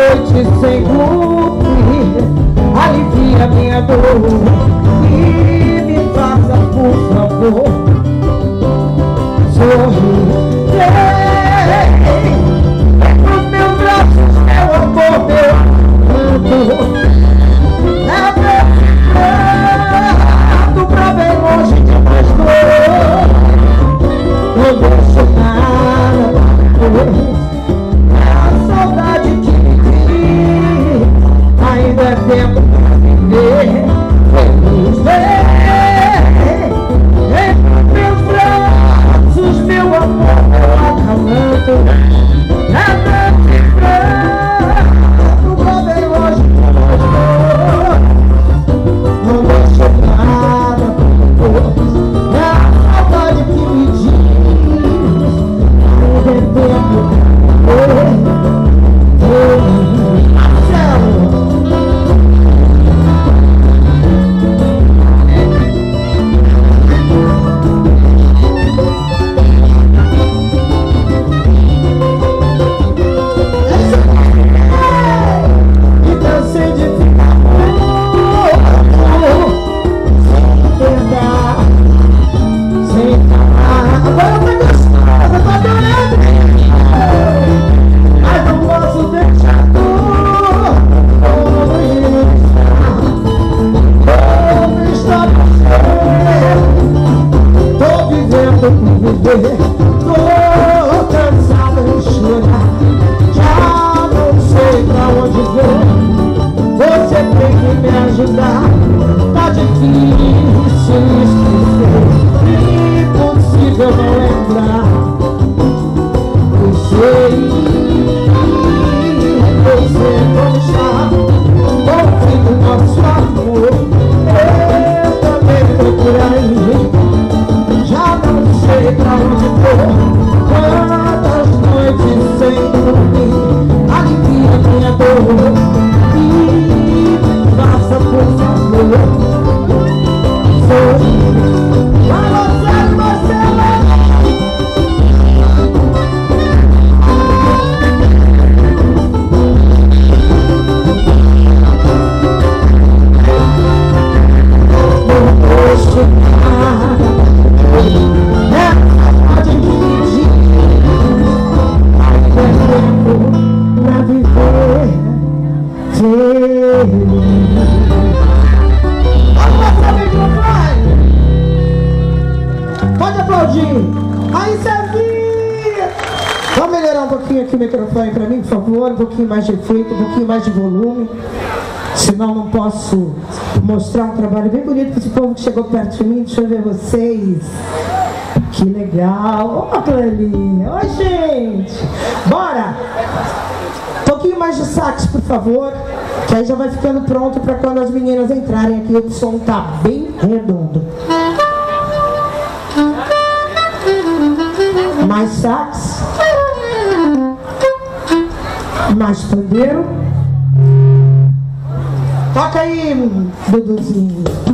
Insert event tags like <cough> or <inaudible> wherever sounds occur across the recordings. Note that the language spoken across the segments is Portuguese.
noite sem cumprir Alivia minha dor E me faça, por favor. mostrar um trabalho bem bonito para esse povo que chegou perto de mim. Deixa eu ver vocês. Que legal. Ô, oh, Clelinha. Gente. Bora. Um pouquinho mais de sax, por favor. Que aí já vai ficando pronto para quando as meninas entrarem aqui. O som tá bem redondo. Mais sax. Mais pandeiro. Toca aí, Duduzinho.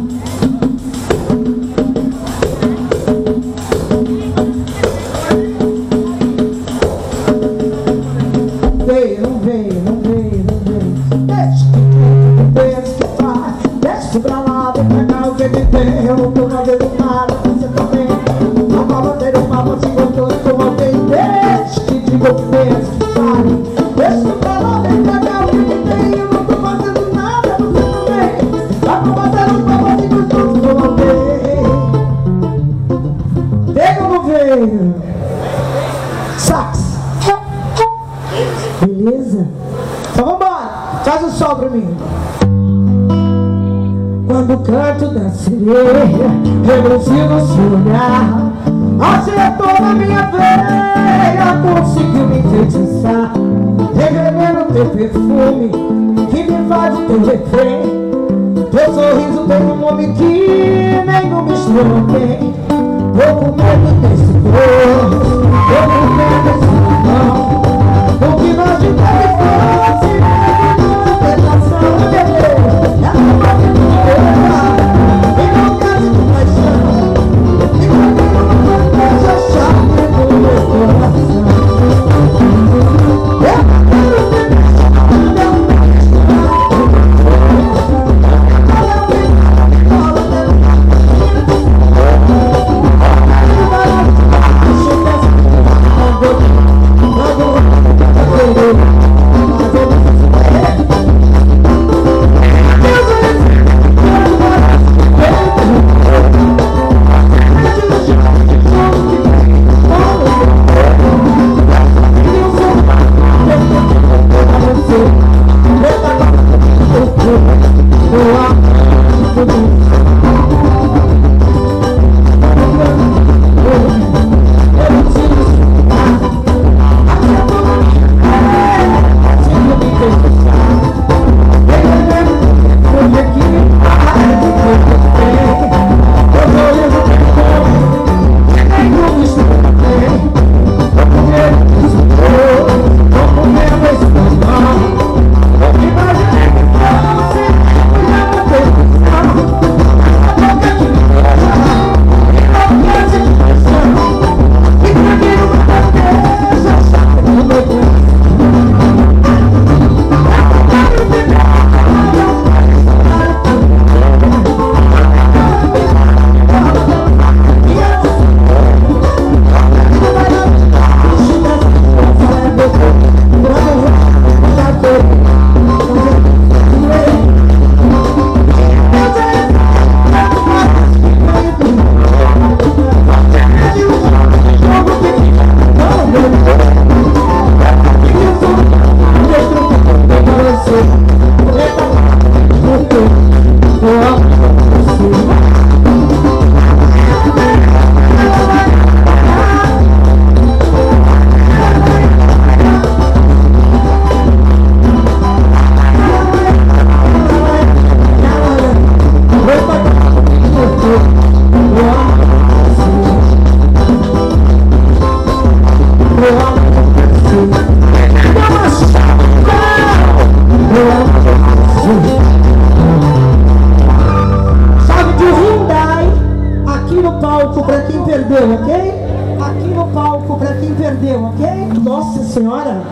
Senhora?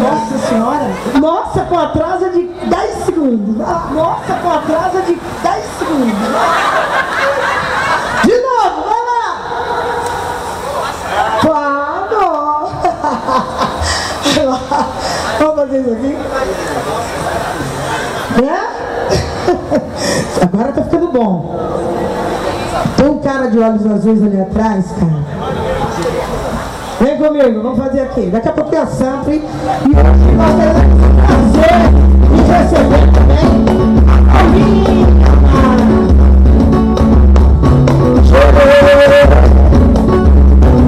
Nossa Senhora? Nossa, com atraso de 10 segundos. Ah, nossa, com atraso de 10 segundos. De novo, vai lá. Claro. Vamos fazer isso aqui? Né? Agora tá ficando bom. Tem um cara de olhos azuis ali atrás, cara. Daqui a pouco tem a Sample e hoje nós teremos o prazer de receber também. A minha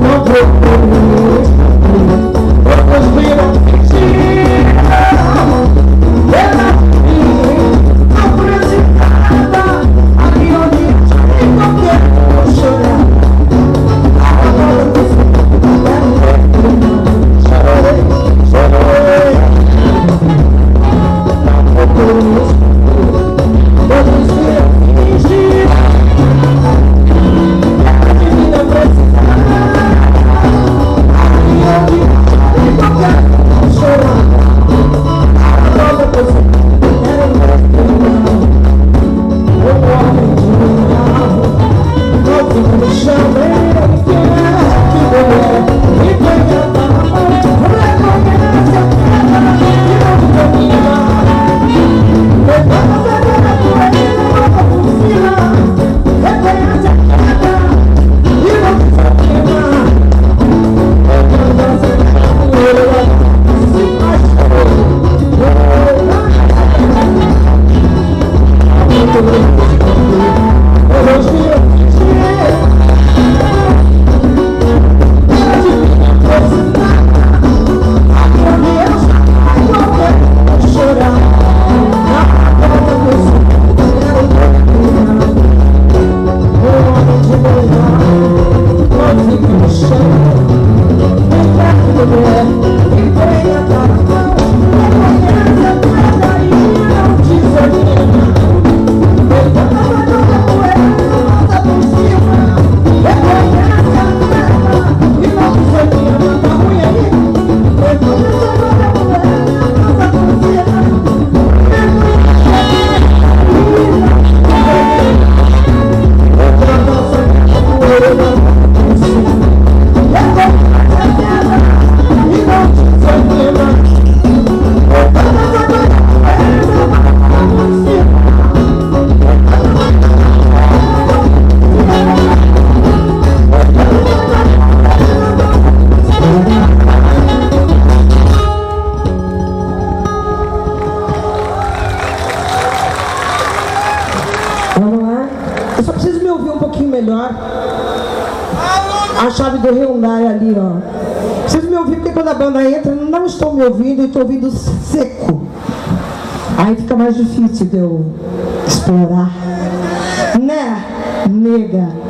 Não procure, vamos vir nega? <laughs>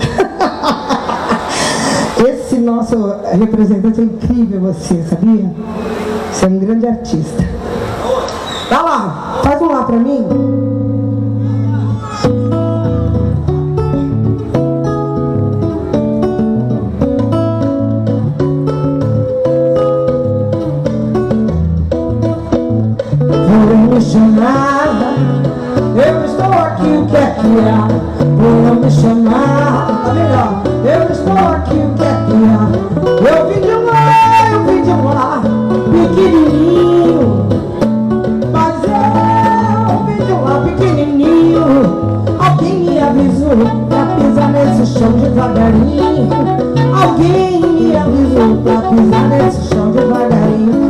Esse nosso representante é incrível, você, sabia? Você é um grande artista. Vai lá, faz um lá pra mim. Vou chamar, eu estou aqui, o que é que há? Me chamar, tá melhor. Eu estou aqui, o que é que há? Eu vim de lá, eu vim de lá, pequenininho. Mas eu vim de lá, pequenininho. Alguém me avisou pra pisar nesse chão devagarinho. Alguém me avisou pra pisar nesse chão devagarinho.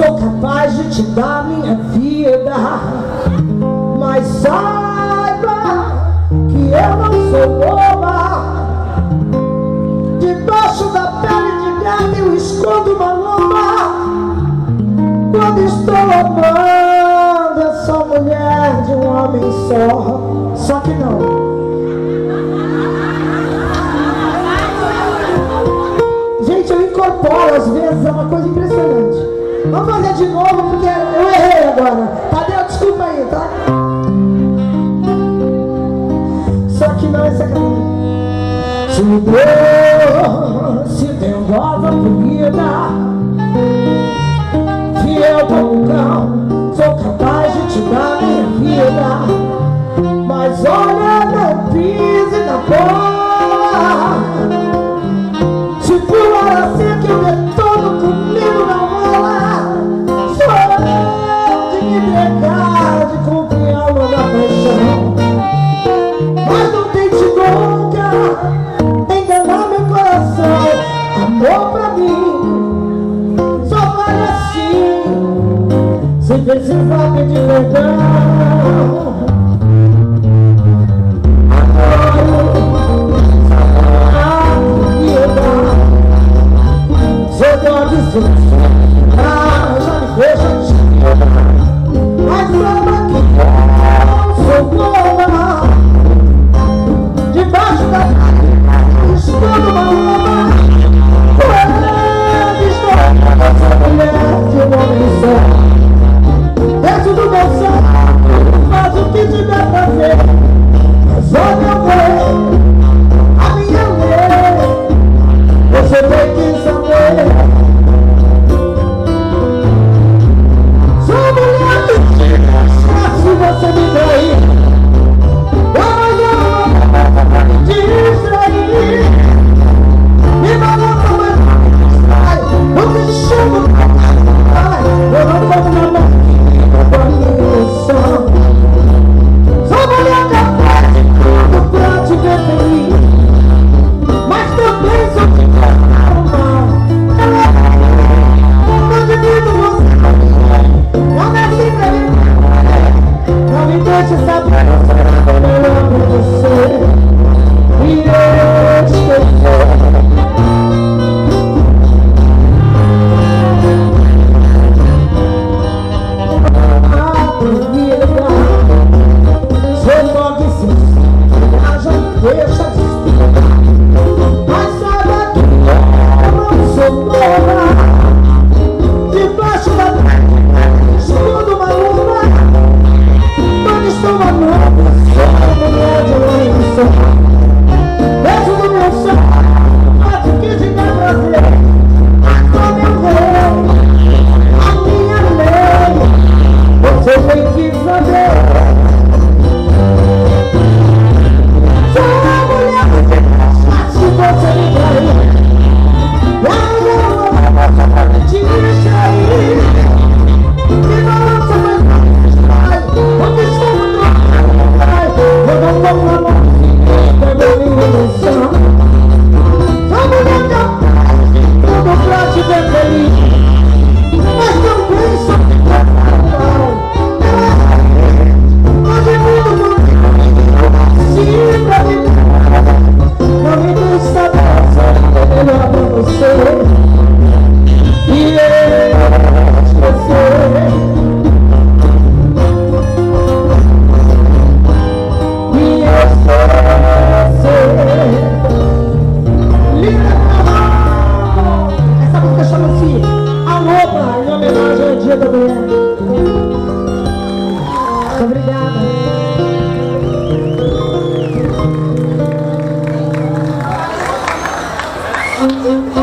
Sou capaz de te dar minha vida. Mas saiba que eu não sou boba. Debaixo da pele de gato eu escondo uma loba Quando estou amando é eu sou mulher de um homem só. Só que não. Gente, eu incorporo às vezes, é uma coisa impressionante Vamos fazer de novo porque eu errei agora. Tadeu, desculpa aí, tá? Só que não é sacanagem. Se Deus se deu nova comida, fiel como um cão. down. Oh,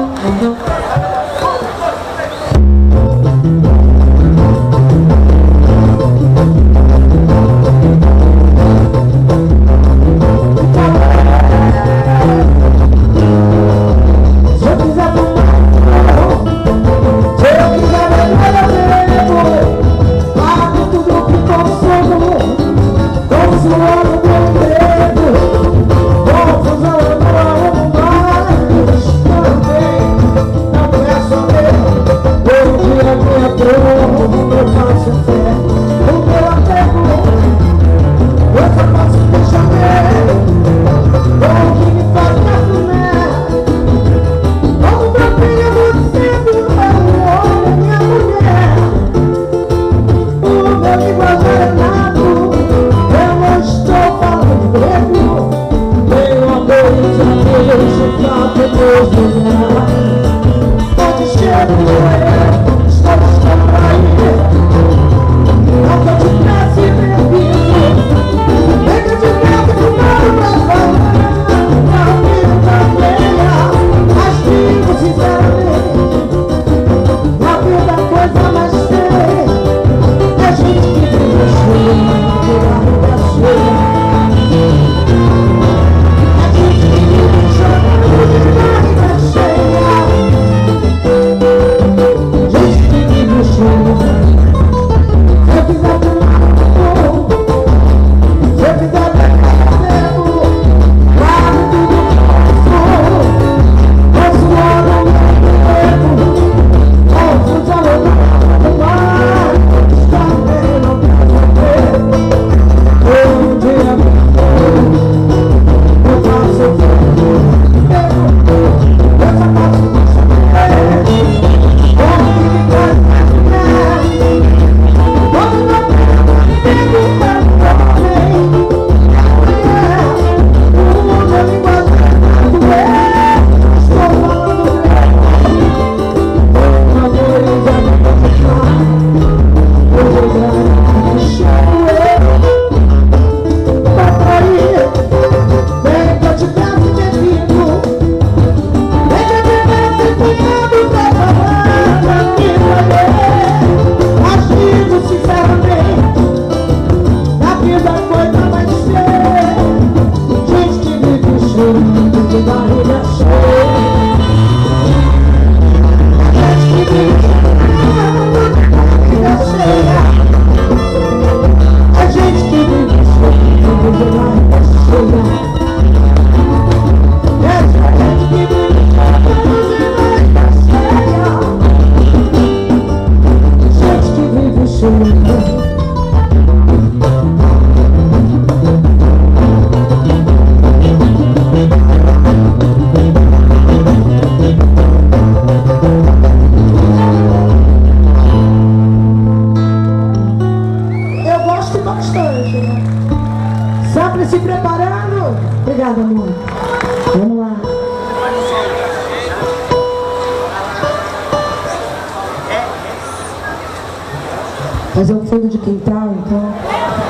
Fazer um fundo de quintal, então.